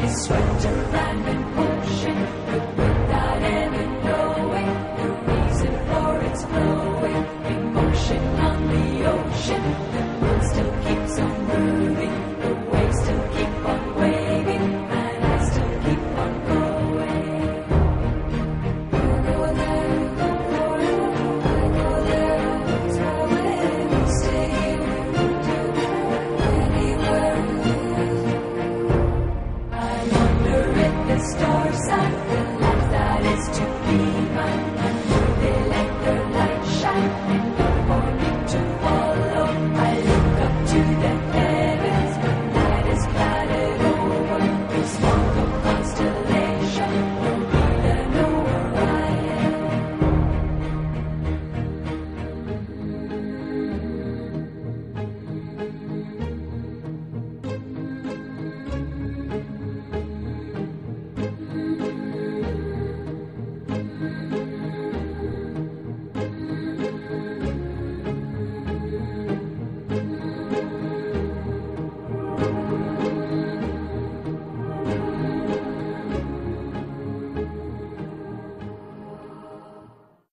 It's swept a in motion. the and the life that is to be my life.